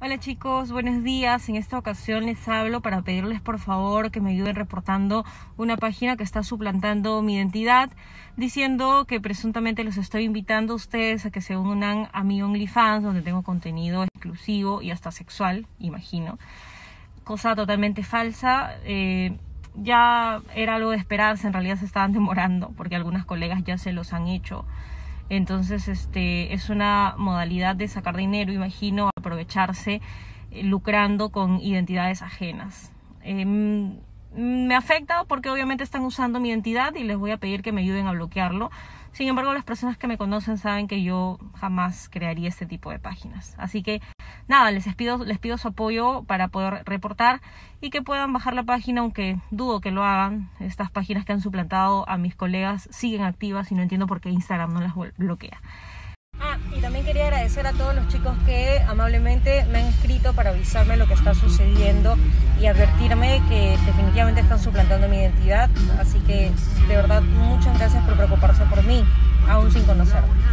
Hola chicos, buenos días. En esta ocasión les hablo para pedirles por favor que me ayuden reportando una página que está suplantando mi identidad, diciendo que presuntamente los estoy invitando a ustedes a que se unan a mi OnlyFans, donde tengo contenido exclusivo y hasta sexual, imagino. Cosa totalmente falsa. Eh, ya era algo de esperarse, en realidad se estaban demorando, porque algunas colegas ya se los han hecho. Entonces, este, es una modalidad de sacar dinero, imagino, aprovecharse eh, lucrando con identidades ajenas. Em, me afecta porque obviamente están usando mi identidad y les voy a pedir que me ayuden a bloquearlo. Sin embargo, las personas que me conocen saben que yo jamás crearía este tipo de páginas. Así que nada, les pido, les pido su apoyo para poder reportar y que puedan bajar la página, aunque dudo que lo hagan. Estas páginas que han suplantado a mis colegas siguen activas y no entiendo por qué Instagram no las bloquea. Ah, y también quería agradecer a todos los chicos que amablemente me han escrito para avisarme lo que está sucediendo y advertirme que definitivamente están suplantando mi identidad. Así que de verdad muchas gracias por preocuparse por mí, aún sin conocerme.